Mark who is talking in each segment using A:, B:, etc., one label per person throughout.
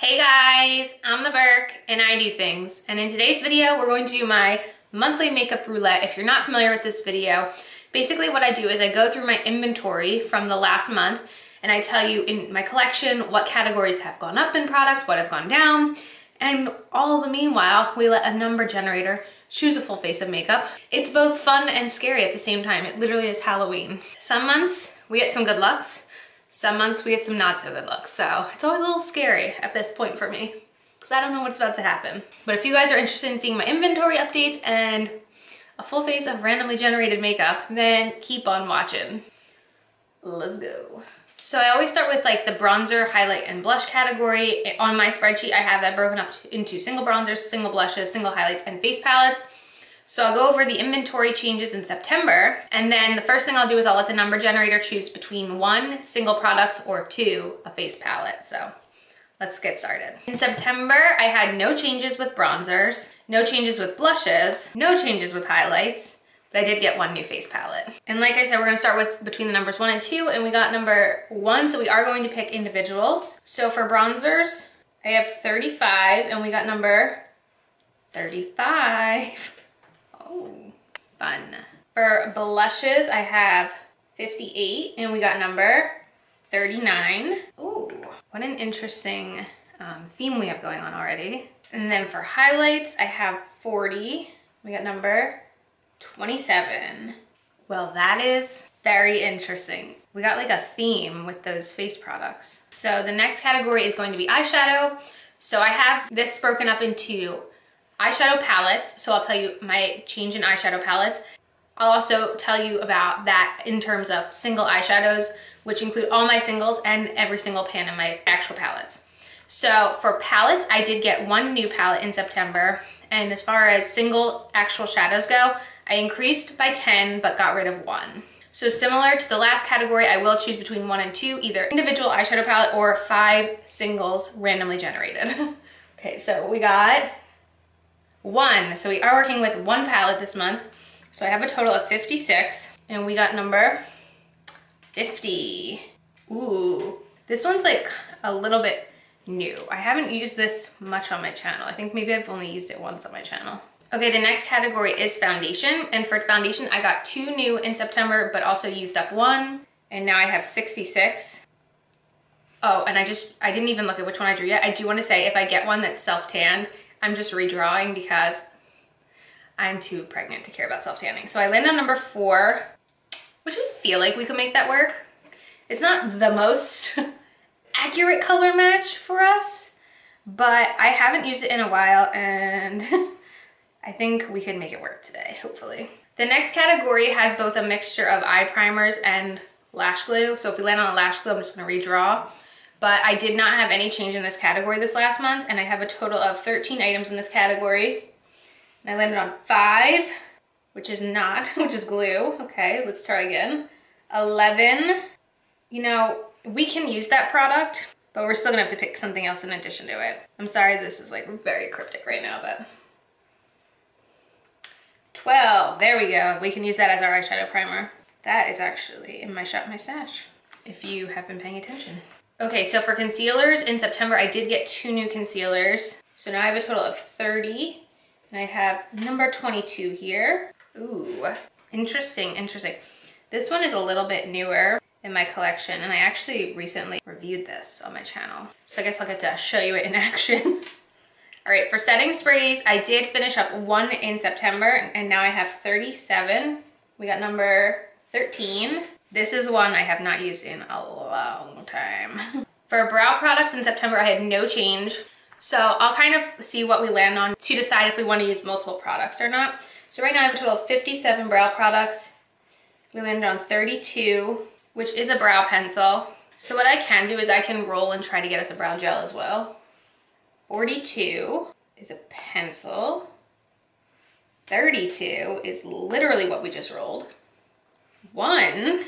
A: Hey guys, I'm the Berk and I do things. And in today's video, we're going to do my monthly makeup roulette. If you're not familiar with this video, basically what I do is I go through my inventory from the last month and I tell you in my collection what categories have gone up in product, what have gone down, and all the meanwhile, we let a number generator choose a full face of makeup. It's both fun and scary at the same time. It literally is Halloween. Some months we get some good lucks, some months we get some not so good lucks. So it's always a little scary at this point for me because I don't know what's about to happen. But if you guys are interested in seeing my inventory updates and a full face of randomly generated makeup, then keep on watching. Let's go. So I always start with like the bronzer, highlight, and blush category. On my spreadsheet, I have that broken up into single bronzers, single blushes, single highlights, and face palettes. So I'll go over the inventory changes in September, and then the first thing I'll do is I'll let the number generator choose between one single products or two, a face palette. So let's get started. In September, I had no changes with bronzers, no changes with blushes, no changes with highlights, but I did get one new face palette. And like I said, we're gonna start with between the numbers one and two, and we got number one, so we are going to pick individuals. So for bronzers, I have 35, and we got number 35. Oh, fun. For blushes, I have 58, and we got number 39. Ooh, what an interesting um, theme we have going on already. And then for highlights, I have 40. We got number 27. Well, that is very interesting. We got like a theme with those face products. So the next category is going to be eyeshadow. So I have this broken up into eyeshadow palettes. So I'll tell you my change in eyeshadow palettes. I'll also tell you about that in terms of single eyeshadows, which include all my singles and every single pan in my actual palettes. So for palettes, I did get one new palette in September. And as far as single actual shadows go, I increased by 10, but got rid of one. So similar to the last category, I will choose between one and two, either individual eyeshadow palette or five singles randomly generated. okay, so we got one. So we are working with one palette this month. So I have a total of 56 and we got number 50. Ooh, this one's like a little bit new. I haven't used this much on my channel. I think maybe I've only used it once on my channel. Okay, the next category is foundation. And for foundation, I got two new in September, but also used up one. And now I have 66. Oh, and I just, I didn't even look at which one I drew yet. I do want to say if I get one that's self-tanned, I'm just redrawing because I'm too pregnant to care about self-tanning. So I landed on number four, which I feel like we could make that work. It's not the most accurate color match for us, but I haven't used it in a while and I think we can make it work today, hopefully. The next category has both a mixture of eye primers and lash glue. So if we land on a lash glue, I'm just gonna redraw. But I did not have any change in this category this last month, and I have a total of 13 items in this category. And I landed on five, which is not, which is glue. Okay, let's try again. 11, you know, we can use that product, but we're still gonna have to pick something else in addition to it. I'm sorry this is like very cryptic right now, but 12, there we go. We can use that as our eyeshadow primer. That is actually in my shop, my stash, if you have been paying attention. Okay, so for concealers, in September, I did get two new concealers. So now I have a total of 30, and I have number 22 here. Ooh, interesting, interesting. This one is a little bit newer in my collection, and I actually recently reviewed this on my channel. So I guess I'll get to show you it in action. All right, for setting sprays, I did finish up one in September and now I have 37. We got number 13. This is one I have not used in a long time. For brow products in September, I had no change. So I'll kind of see what we land on to decide if we want to use multiple products or not. So right now I have a total of 57 brow products. We landed on 32, which is a brow pencil. So what I can do is I can roll and try to get us a brow gel as well. 42 is a pencil. 32 is literally what we just rolled. One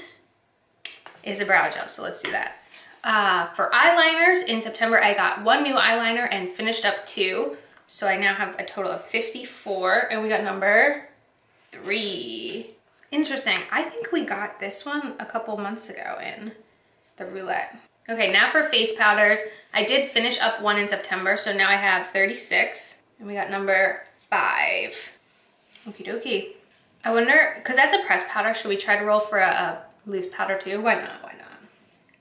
A: is a brow gel, so let's do that. Uh, for eyeliners, in September I got one new eyeliner and finished up two. So I now have a total of 54 and we got number three. Interesting, I think we got this one a couple months ago in the roulette. Okay, now for face powders. I did finish up one in September, so now I have 36. And we got number five. Okie dokie. I wonder, because that's a pressed powder, should we try to roll for a, a loose powder too? Why not? Why not?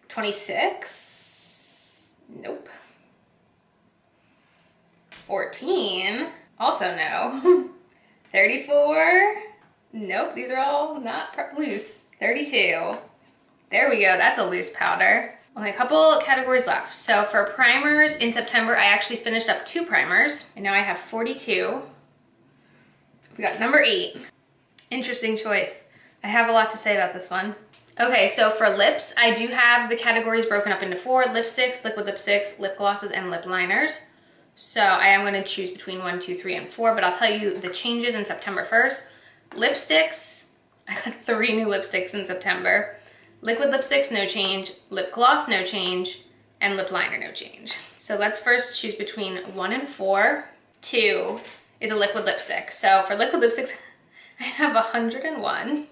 A: 26. Nope. 14. Also no. 34. Nope, these are all not loose. 32. There we go, that's a loose powder. Only a couple categories left. So for primers in September, I actually finished up two primers and now I have 42. We got number eight. Interesting choice. I have a lot to say about this one. Okay, so for lips, I do have the categories broken up into four, lipsticks, liquid lipsticks, lip glosses, and lip liners. So I am gonna choose between one, two, three, and four, but I'll tell you the changes in September first. Lipsticks, I got three new lipsticks in September. Liquid lipsticks, no change. Lip gloss, no change. And lip liner, no change. So let's first choose between one and four. Two is a liquid lipstick. So for liquid lipsticks, I have 101.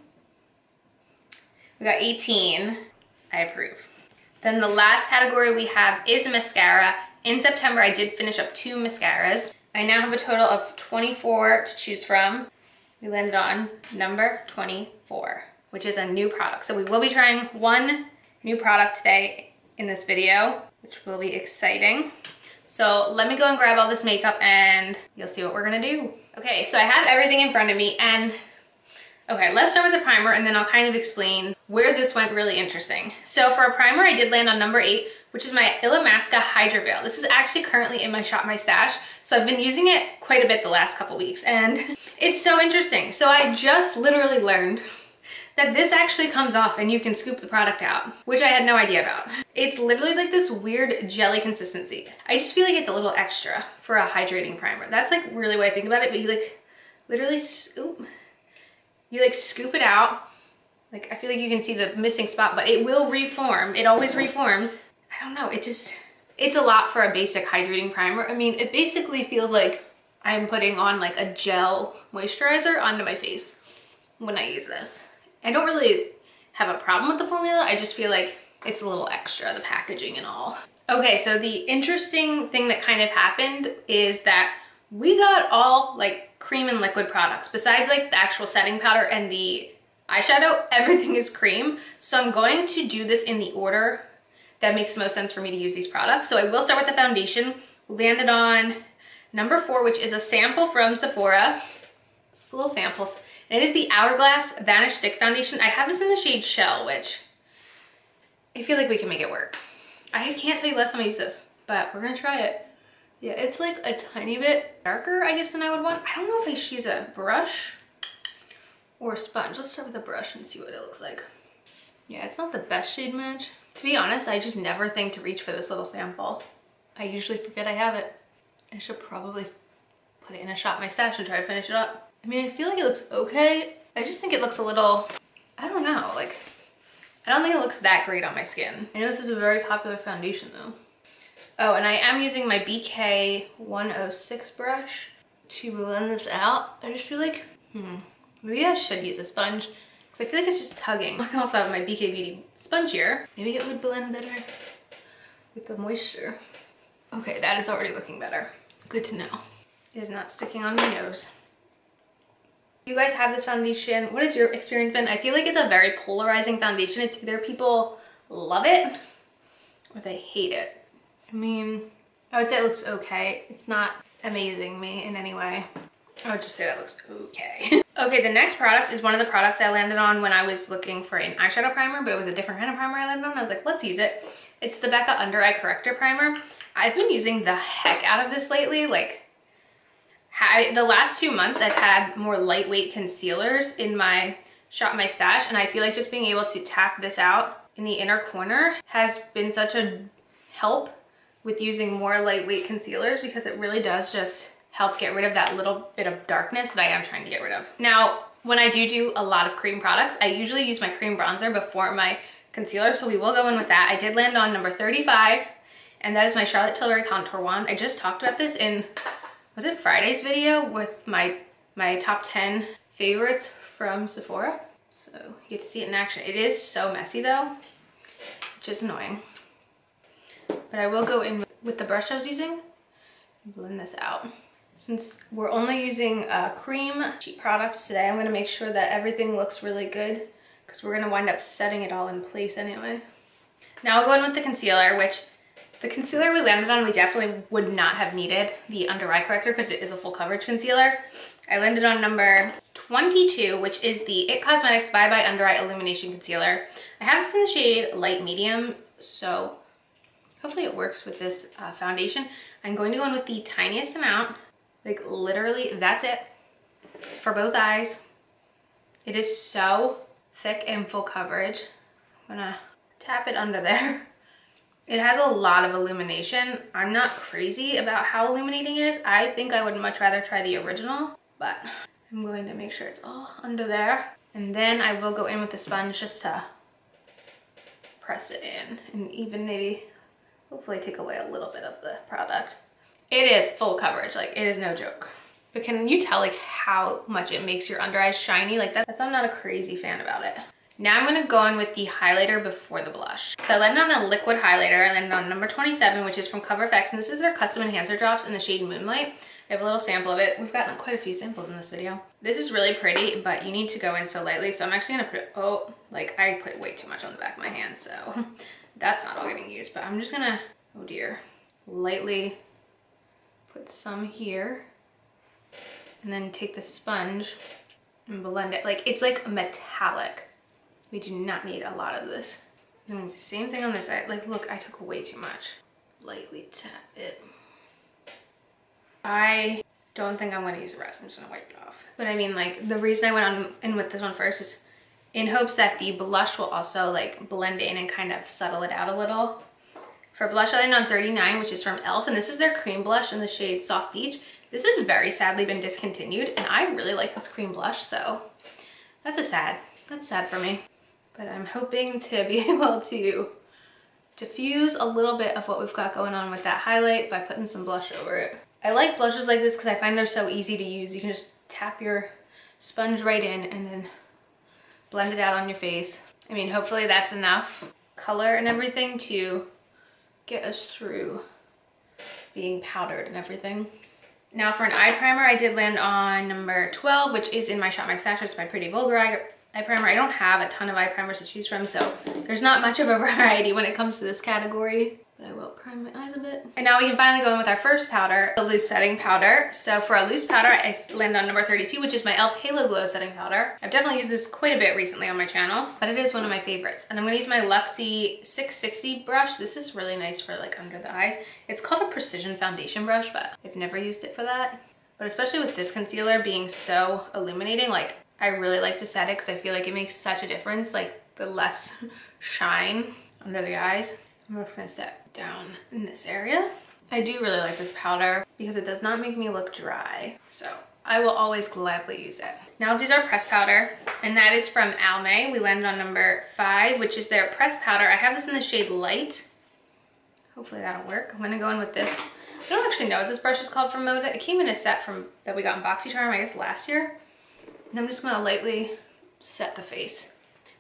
A: We got 18. I approve. Then the last category we have is mascara. In September, I did finish up two mascaras. I now have a total of 24 to choose from. We landed on number 24, which is a new product. So we will be trying one new product today in this video, which will be exciting. So let me go and grab all this makeup and you'll see what we're gonna do. Okay, so I have everything in front of me and Okay, let's start with the primer and then I'll kind of explain where this went really interesting. So for a primer, I did land on number eight, which is my Illamasqua Hydra Veil. This is actually currently in my Shop My Stash, so I've been using it quite a bit the last couple weeks, and it's so interesting. So I just literally learned that this actually comes off and you can scoop the product out, which I had no idea about. It's literally like this weird jelly consistency. I just feel like it's a little extra for a hydrating primer. That's like really what I think about it, but you like literally scoop you like scoop it out. Like I feel like you can see the missing spot, but it will reform. It always reforms. I don't know, it just, it's a lot for a basic hydrating primer. I mean, it basically feels like I'm putting on like a gel moisturizer onto my face when I use this. I don't really have a problem with the formula. I just feel like it's a little extra, the packaging and all. Okay, so the interesting thing that kind of happened is that we got all like cream and liquid products. Besides like the actual setting powder and the eyeshadow, everything is cream. So I'm going to do this in the order that makes most sense for me to use these products. So I will start with the foundation. Landed on number four, which is a sample from Sephora. It's little samples. It is the Hourglass Vanish Stick Foundation. I have this in the shade Shell, which I feel like we can make it work. I can't tell you last time I used this, but we're gonna try it. Yeah, it's like a tiny bit darker, I guess, than I would want. I don't know if I should use a brush or a sponge. Let's start with a brush and see what it looks like. Yeah, it's not the best shade match. To be honest, I just never think to reach for this little sample. I usually forget I have it. I should probably put it in a shop my stash and try to finish it up. I mean, I feel like it looks okay. I just think it looks a little, I don't know, like, I don't think it looks that great on my skin. I know this is a very popular foundation though. Oh, and I am using my BK 106 brush to blend this out. I just feel like, hmm, maybe I should use a sponge because I feel like it's just tugging. I also have my BK Beauty sponge here. Maybe it would blend better with the moisture. Okay, that is already looking better. Good to know. It is not sticking on my nose. You guys have this foundation. What has your experience been? I feel like it's a very polarizing foundation. It's either people love it or they hate it. I mean, I would say it looks okay. It's not amazing me in any way. I would just say that looks okay. okay, the next product is one of the products I landed on when I was looking for an eyeshadow primer, but it was a different kind of primer I landed on. I was like, let's use it. It's the Becca Under Eye Corrector Primer. I've been using the heck out of this lately. Like, I, the last two months, I've had more lightweight concealers in my Shop My Stash, and I feel like just being able to tap this out in the inner corner has been such a help with using more lightweight concealers because it really does just help get rid of that little bit of darkness that I am trying to get rid of. Now, when I do do a lot of cream products, I usually use my cream bronzer before my concealer, so we will go in with that. I did land on number 35, and that is my Charlotte Tilbury Contour Wand. I just talked about this in, was it Friday's video with my, my top 10 favorites from Sephora? So you get to see it in action. It is so messy though, which is annoying. But I will go in with the brush I was using and blend this out. Since we're only using uh, cream cheap products today, I'm gonna make sure that everything looks really good because we're gonna wind up setting it all in place anyway. Now I'll go in with the concealer, which the concealer we landed on, we definitely would not have needed the under eye corrector because it is a full coverage concealer. I landed on number 22, which is the IT Cosmetics Bye Bye Under Eye Illumination Concealer. I have this in the shade light medium, so hopefully it works with this uh, foundation. I'm going to go in with the tiniest amount, like literally that's it for both eyes. It is so thick and full coverage. I'm gonna tap it under there. It has a lot of illumination. I'm not crazy about how illuminating it is. I think I would much rather try the original, but I'm going to make sure it's all under there. And then I will go in with the sponge just to press it in and even maybe hopefully take away a little bit of the product. It is full coverage, like it is no joke. But can you tell like how much it makes your under eyes shiny? Like that, that's why I'm not a crazy fan about it. Now I'm gonna go in with the highlighter before the blush. So I landed on a liquid highlighter. I landed on number 27, which is from Cover FX, and this is their custom enhancer drops in the shade Moonlight. I have a little sample of it. We've gotten quite a few samples in this video. This is really pretty, but you need to go in so lightly. So I'm actually gonna put, it, oh, like I put way too much on the back of my hand, so that's not all getting used, but I'm just gonna, oh dear, lightly put some here and then take the sponge and blend it. Like it's like metallic. We do not need a lot of this. The same thing on this side. Like, look, I took way too much. Lightly tap it. I don't think I'm gonna use the rest. I'm just gonna wipe it off. But I mean, like, the reason I went on in with this one first is in hopes that the blush will also like blend in and kind of settle it out a little. For blush, I on 39, which is from e.l.f. And this is their cream blush in the shade Soft Beach. This has very sadly been discontinued and I really like this cream blush, so that's a sad. That's sad for me but I'm hoping to be able to diffuse a little bit of what we've got going on with that highlight by putting some blush over it. I like blushes like this because I find they're so easy to use. You can just tap your sponge right in and then blend it out on your face. I mean, hopefully that's enough color and everything to get us through being powdered and everything. Now for an eye primer, I did land on number 12, which is in my Shop My Stash. It's my Pretty Vulgar eye eye primer. I don't have a ton of eye primers to choose from, so there's not much of a variety when it comes to this category. But I will prime my eyes a bit. And now we can finally go in with our first powder, the loose setting powder. So for a loose powder, I land on number 32, which is my e.l.f. Halo Glow setting powder. I've definitely used this quite a bit recently on my channel, but it is one of my favorites. And I'm gonna use my Luxie 660 brush. This is really nice for like under the eyes. It's called a precision foundation brush, but I've never used it for that. But especially with this concealer being so illuminating, like I really like to set it because I feel like it makes such a difference, like the less shine under the eyes. I'm just gonna set down in this area. I do really like this powder because it does not make me look dry. So I will always gladly use it. Now let's use our press powder and that is from Almay. We landed on number five, which is their press powder. I have this in the shade light. Hopefully that'll work. I'm gonna go in with this. I don't actually know what this brush is called from Moda. It came in a set from that we got in BoxyCharm, I guess last year. And I'm just gonna lightly set the face.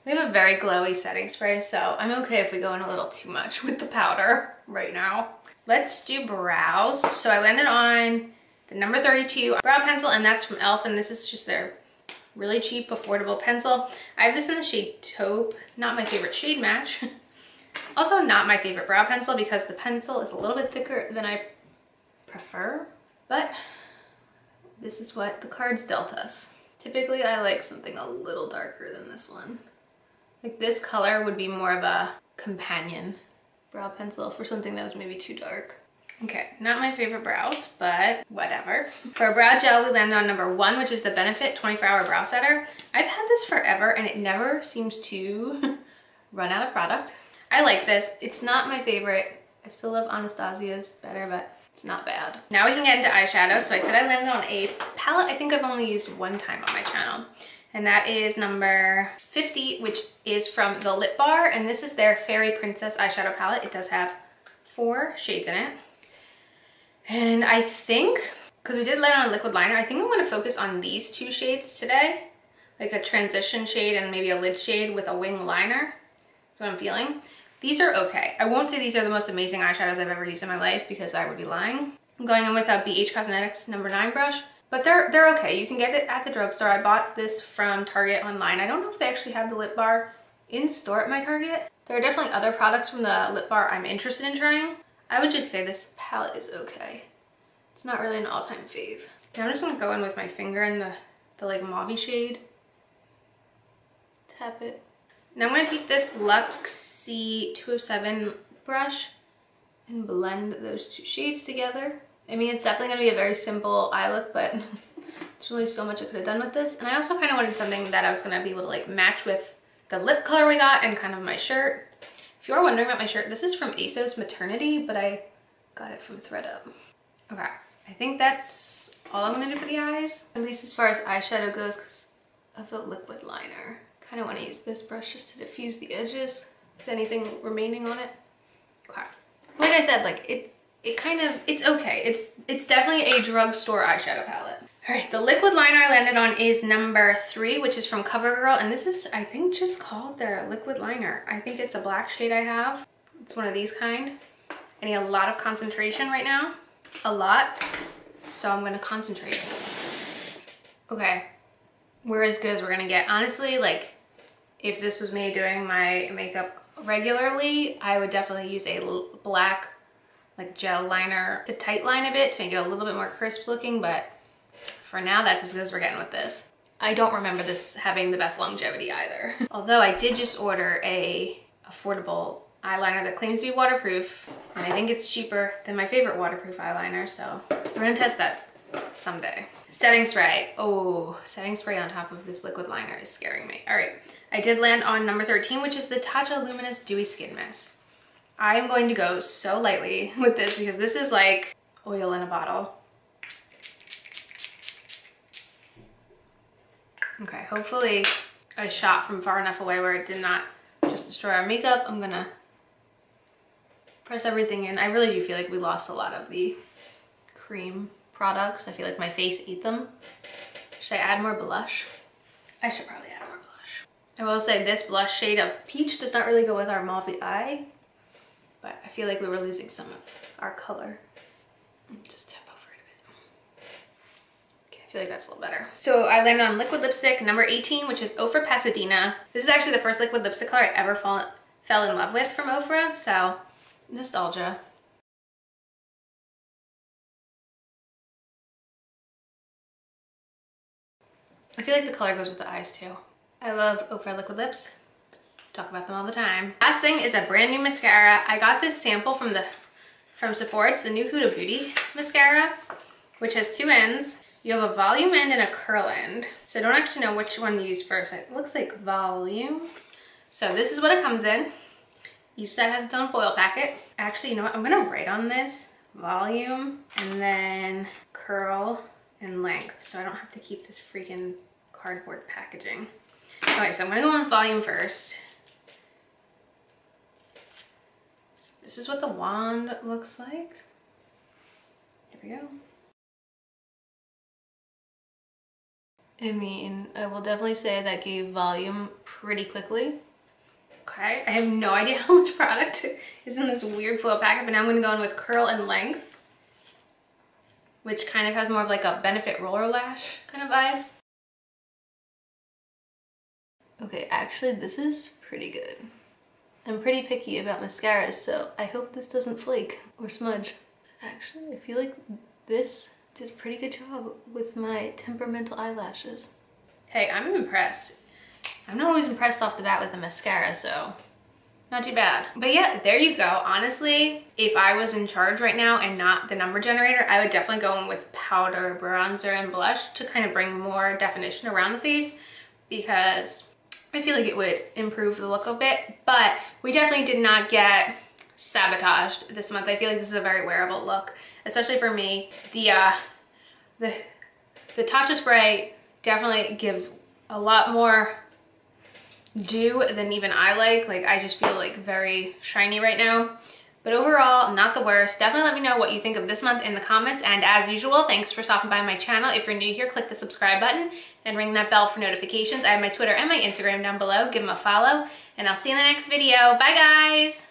A: We have a very glowy setting spray, so I'm okay if we go in a little too much with the powder right now. Let's do brows. So I landed on the number 32 brow pencil, and that's from e.l.f. And this is just their really cheap, affordable pencil. I have this in the shade taupe, not my favorite shade match. also not my favorite brow pencil because the pencil is a little bit thicker than I prefer, but this is what the cards dealt us. Typically I like something a little darker than this one. Like this color would be more of a companion brow pencil for something that was maybe too dark. Okay, not my favorite brows, but whatever. For brow gel, we landed on number one, which is the Benefit 24 Hour Brow Setter. I've had this forever and it never seems to run out of product. I like this. It's not my favorite. I still love Anastasia's better, but it's not bad. Now we can get into eyeshadow. So I said I landed on a palette I think I've only used one time on my channel. And that is number 50, which is from the Lip Bar. And this is their Fairy Princess eyeshadow palette. It does have four shades in it. And I think, because we did land on a liquid liner, I think I'm going to focus on these two shades today. Like a transition shade and maybe a lid shade with a wing liner. That's what I'm feeling. These are okay. I won't say these are the most amazing eyeshadows I've ever used in my life because I would be lying. I'm going in with a BH Cosmetics number nine brush, but they're, they're okay. You can get it at the drugstore. I bought this from Target online. I don't know if they actually have the lip bar in store at my Target. There are definitely other products from the lip bar I'm interested in trying. I would just say this palette is okay. It's not really an all-time fave. Now I'm just gonna go in with my finger in the, the like mauve shade. Tap it. Now I'm gonna take this Luxie 207 brush and blend those two shades together. I mean, it's definitely gonna be a very simple eye look, but there's really so much I could have done with this. And I also kind of wanted something that I was gonna be able to like match with the lip color we got and kind of my shirt. If you are wondering about my shirt, this is from ASOS Maternity, but I got it from thredUP. Okay, I think that's all I'm gonna do for the eyes, at least as far as eyeshadow goes because of the liquid liner. Kind of want to use this brush just to diffuse the edges, with anything remaining on it. Okay. Like I said, like it, it kind of, it's okay. It's, it's definitely a drugstore eyeshadow palette. All right, the liquid liner I landed on is number three, which is from CoverGirl. And this is, I think, just called their liquid liner. I think it's a black shade I have. It's one of these kind. I need a lot of concentration right now. A lot. So I'm gonna concentrate. Okay, we're as good as we're gonna get. Honestly, like, if this was me doing my makeup regularly, I would definitely use a black like gel liner to tight line a bit to make it a little bit more crisp looking, but for now, that's as good as we're getting with this. I don't remember this having the best longevity either. Although I did just order a affordable eyeliner that claims to be waterproof, and I think it's cheaper than my favorite waterproof eyeliner, so we're gonna test that someday. Setting spray. Oh, setting spray on top of this liquid liner is scaring me. All right, I did land on number 13, which is the Tatcha Luminous Dewy Skin Mist. I'm going to go so lightly with this because this is like oil in a bottle. Okay, hopefully I shot from far enough away where it did not just destroy our makeup. I'm gonna press everything in. I really do feel like we lost a lot of the cream products. I feel like my face ate them. Should I add more blush? I should probably add more blush. I will say this blush shade of peach does not really go with our mauve eye, but I feel like we were losing some of our color. Just tap over it a bit. Okay, I feel like that's a little better. So I landed on liquid lipstick number 18, which is Ofra Pasadena. This is actually the first liquid lipstick color I ever fall, fell in love with from Ofra, so nostalgia. I feel like the color goes with the eyes too. I love Ofra liquid lips. Talk about them all the time. Last thing is a brand new mascara. I got this sample from the from Sephora. It's the new Huda Beauty mascara, which has two ends. You have a volume end and a curl end. So I don't actually know which one to use first. It looks like volume. So this is what it comes in. Each set has its own foil packet. Actually, you know what? I'm gonna write on this volume and then curl and length so I don't have to keep this freaking cardboard packaging. Okay, so I'm gonna go with volume first. So this is what the wand looks like. Here we go. I mean, I will definitely say that gave volume pretty quickly. Okay, I have no idea how much product is in this weird foil packet, but now I'm gonna go in with curl and length, which kind of has more of like a Benefit Roller Lash kind of vibe. Okay, actually this is pretty good. I'm pretty picky about mascaras, so I hope this doesn't flake or smudge. Actually, I feel like this did a pretty good job with my temperamental eyelashes. Hey, I'm impressed. I'm not always impressed off the bat with a mascara, so not too bad. But yeah, there you go. Honestly, if I was in charge right now and not the number generator, I would definitely go in with powder, bronzer, and blush to kind of bring more definition around the face because I feel like it would improve the look a bit. But we definitely did not get sabotaged this month. I feel like this is a very wearable look, especially for me. The uh, the the Tatcha spray definitely gives a lot more dew than even I like. Like I just feel like very shiny right now. But overall, not the worst. Definitely let me know what you think of this month in the comments. And as usual, thanks for stopping by my channel. If you're new here, click the subscribe button and ring that bell for notifications. I have my Twitter and my Instagram down below. Give them a follow. And I'll see you in the next video. Bye, guys!